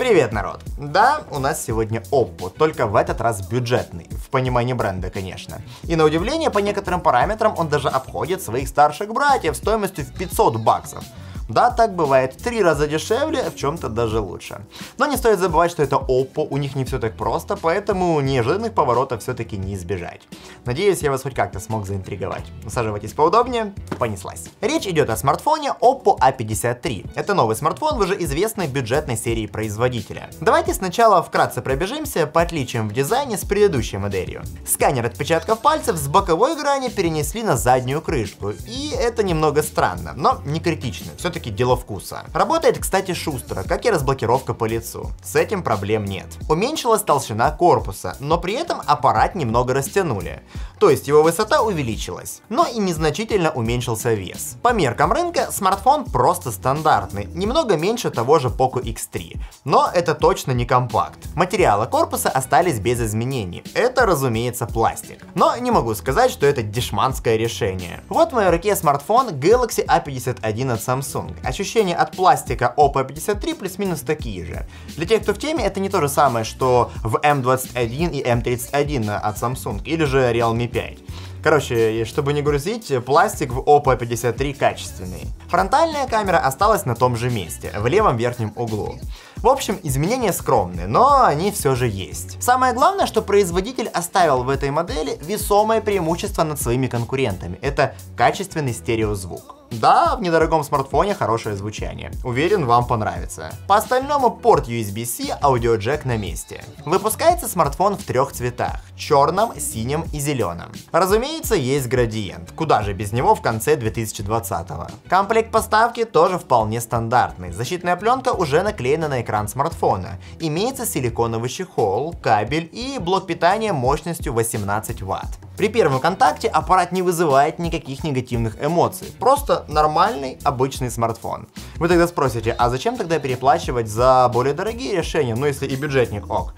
Привет, народ! Да, у нас сегодня Oppo, только в этот раз бюджетный, в понимании бренда, конечно. И на удивление, по некоторым параметрам он даже обходит своих старших братьев стоимостью в 500 баксов. Да, так бывает, три раза дешевле, в чем-то даже лучше. Но не стоит забывать, что это Oppo, у них не все так просто, поэтому неожиданных поворотов все-таки не избежать. Надеюсь, я вас хоть как-то смог заинтриговать. Усаживайтесь поудобнее, понеслась. Речь идет о смартфоне Oppo A53. Это новый смартфон в уже известной бюджетной серии производителя. Давайте сначала вкратце пробежимся по отличиям в дизайне с предыдущей моделью. Сканер отпечатков пальцев с боковой грани перенесли на заднюю крышку, и это немного странно, но не критично. Все-таки все-таки дело вкуса. Работает, кстати, шустро, как и разблокировка по лицу. С этим проблем нет. Уменьшилась толщина корпуса, но при этом аппарат немного растянули. То есть его высота увеличилась, но и незначительно уменьшился вес. По меркам рынка смартфон просто стандартный, немного меньше того же Poco X3. Но это точно не компакт. Материалы корпуса остались без изменений. Это, разумеется, пластик. Но не могу сказать, что это дешманское решение. Вот в моей руке смартфон Galaxy A51 от Samsung. Ощущения от пластика Oppo 53 плюс-минус такие же. Для тех, кто в теме, это не то же самое, что в M21 и M31 от Samsung или же Realme 5. Короче, чтобы не грузить, пластик в Oppo 53 качественный. Фронтальная камера осталась на том же месте, в левом верхнем углу. В общем, изменения скромные, но они все же есть. Самое главное, что производитель оставил в этой модели весомое преимущество над своими конкурентами. Это качественный стереозвук. Да, в недорогом смартфоне хорошее звучание. Уверен, вам понравится. По остальному порт USB-C, аудиоджек на месте. Выпускается смартфон в трех цветах. Черном, синем и зеленом. Разумеется, есть градиент. Куда же без него в конце 2020 -го. Комплект поставки тоже вполне стандартный. Защитная пленка уже наклеена на экран смартфона. Имеется силиконовый чехол, кабель и блок питания мощностью 18 Вт. При первом контакте аппарат не вызывает никаких негативных эмоций. Просто нормальный, обычный смартфон. Вы тогда спросите, а зачем тогда переплачивать за более дорогие решения, ну если и бюджетник ок?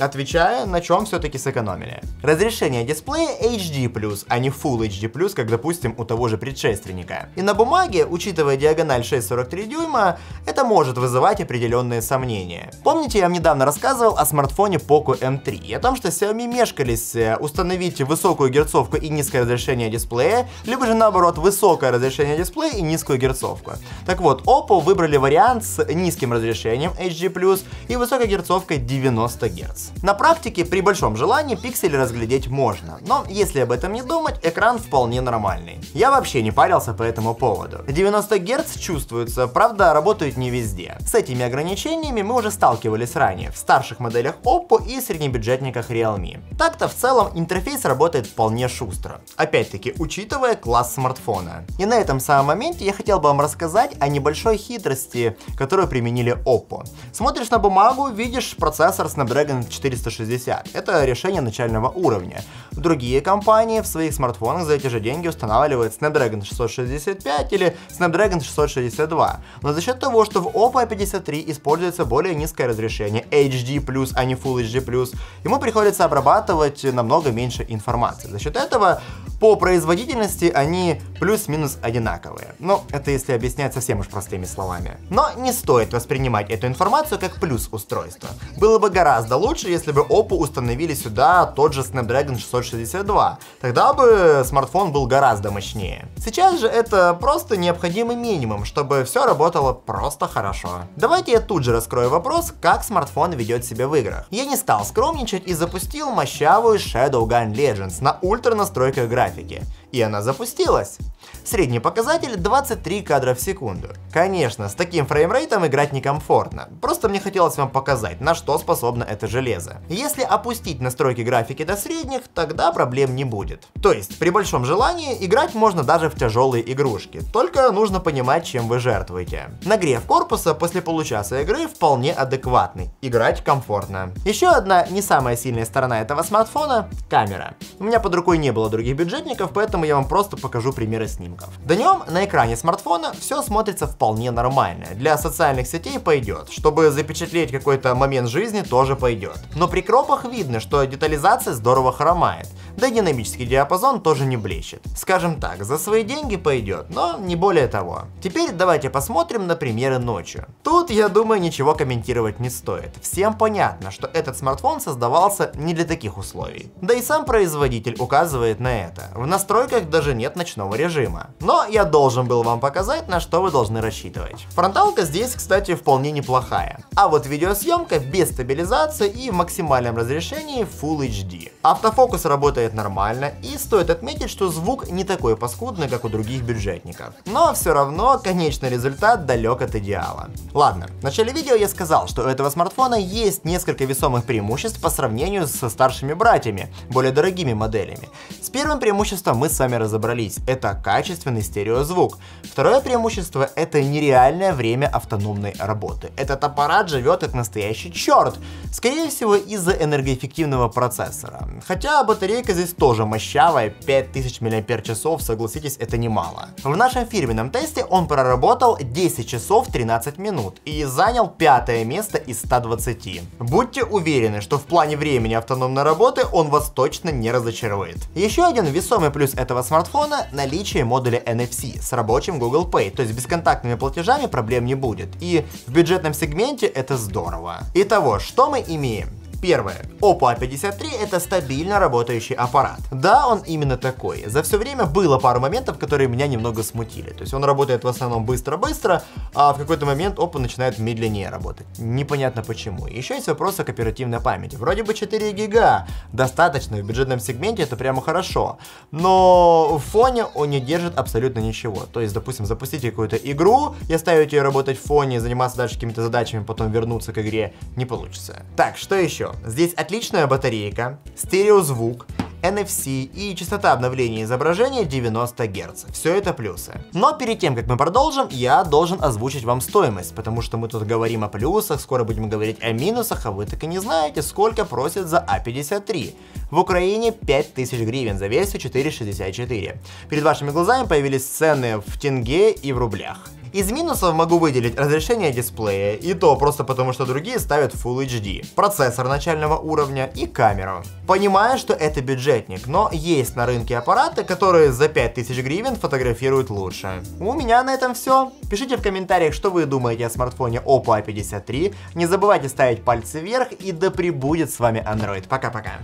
Отвечая, на чем все-таки сэкономили. Разрешение дисплея HD+, а не Full HD+, как, допустим, у того же предшественника. И на бумаге, учитывая диагональ 6,43 дюйма, это может вызывать определенные сомнения. Помните, я вам недавно рассказывал о смартфоне Poco M3 и о том, что Xiaomi мешкались э, установить высокую герцовку и низкое разрешение дисплея, либо же наоборот высокое разрешение дисплея и низкую герцовку. Так вот, Oppo выбрали вариант с низким разрешением HD+, и высокой герцовкой 90 Гц. На практике при большом желании пиксели разглядеть можно, но если об этом не думать, экран вполне нормальный. Я вообще не парился по этому поводу. 90 Гц чувствуется, правда работают не везде. С этими ограничениями мы уже сталкивались ранее, в старших моделях Oppo и среднебюджетниках Realme. Так-то в целом интерфейс работает вполне шустро. Опять-таки, учитывая класс смартфона. И на этом самом моменте я хотел бы вам рассказать о небольшой хитрости, которую применили Oppo. Смотришь на бумагу, видишь процессор Snapdragon 460. Это решение начального уровня. Другие компании в своих смартфонах за эти же деньги устанавливают Snapdragon 665 или Snapdragon 662. Но за счет того, что в Oppo A53 используется более низкое разрешение HD+, а не Full HD+, ему приходится обрабатывать намного меньше информации. За счет этого по производительности они плюс-минус одинаковые. Но это если объяснять совсем уж простыми словами. Но не стоит воспринимать эту информацию как плюс устройства. Было бы гораздо лучше, если бы Oppo установили сюда тот же Snapdragon 662. Тогда бы смартфон был гораздо мощнее. Сейчас же это просто необходимый минимум, чтобы все работало просто хорошо. Давайте я тут же раскрою вопрос, как смартфон ведет себя в играх. Я не стал скромничать и запустил мощавую Shadowgun Legends на ультра настройках графики. И она запустилась. Средний показатель 23 кадра в секунду. Конечно, с таким фреймрейтом играть некомфортно. Просто мне хотелось вам показать, на что способно это железо. Если опустить настройки графики до средних, тогда проблем не будет. То есть, при большом желании, играть можно даже в тяжелые игрушки. Только нужно понимать, чем вы жертвуете. Нагрев корпуса после получаса игры вполне адекватный. Играть комфортно. Еще одна не самая сильная сторона этого смартфона — камера. У меня под рукой не было других бюджетников, поэтому поэтому я вам просто покажу примеры снимков. Днем на экране смартфона все смотрится вполне нормально. Для социальных сетей пойдет. Чтобы запечатлеть какой-то момент жизни, тоже пойдет. Но при кропах видно, что детализация здорово хромает. Да и динамический диапазон тоже не блещет. Скажем так, за свои деньги пойдет, но не более того. Теперь давайте посмотрим на примеры ночью. Тут, я думаю, ничего комментировать не стоит. Всем понятно, что этот смартфон создавался не для таких условий. Да и сам производитель указывает на это. В настройках даже нет ночного режима. Но я должен был вам показать, на что вы должны рассчитывать. Фронталка здесь, кстати, вполне неплохая. А вот видеосъемка без стабилизации и в максимальном разрешении Full HD. Автофокус работает работает нормально, и стоит отметить, что звук не такой паскудный, как у других бюджетников. Но все равно конечный результат далек от идеала. Ладно, в начале видео я сказал, что у этого смартфона есть несколько весомых преимуществ по сравнению со старшими братьями, более дорогими моделями. С первым преимуществом мы с вами разобрались, это качественный стереозвук. Второе преимущество это нереальное время автономной работы. Этот аппарат живет как настоящий черт, скорее всего из-за энергоэффективного процессора. Хотя батарейка здесь тоже мощавая, 5000 мАч, согласитесь, это немало. В нашем фирменном тесте он проработал 10 часов 13 минут и занял пятое место из 120. Будьте уверены, что в плане времени автономной работы он вас точно не разочарует. Еще один весомый плюс этого смартфона – наличие модуля NFC с рабочим Google Pay, то есть бесконтактными платежами проблем не будет. И в бюджетном сегменте это здорово. Итого, что мы имеем? Первое. Oppo A53 это стабильно работающий аппарат. Да, он именно такой. За все время было пару моментов, которые меня немного смутили. То есть он работает в основном быстро-быстро, а в какой-то момент Oppo начинает медленнее работать. Непонятно почему. Еще есть вопросы к оперативной памяти. Вроде бы 4 гига. Достаточно, в бюджетном сегменте это прямо хорошо. Но в фоне он не держит абсолютно ничего. То есть, допустим, запустите какую-то игру и оставить ее работать в фоне, заниматься дальше какими-то задачами, потом вернуться к игре, не получится. Так, что еще? Здесь отличная батарейка, стереозвук, NFC и частота обновления изображения 90 Гц. Все это плюсы. Но перед тем, как мы продолжим, я должен озвучить вам стоимость, потому что мы тут говорим о плюсах, скоро будем говорить о минусах, а вы так и не знаете, сколько просят за А53. В Украине 5000 гривен за версию 464. Перед вашими глазами появились цены в тенге и в рублях. Из минусов могу выделить разрешение дисплея, и то просто потому, что другие ставят Full HD, процессор начального уровня и камеру. Понимаю, что это бюджетник, но есть на рынке аппараты, которые за 5000 гривен фотографируют лучше. У меня на этом все. Пишите в комментариях, что вы думаете о смартфоне Oppo A53. Не забывайте ставить пальцы вверх и да пребудет с вами Android. Пока-пока.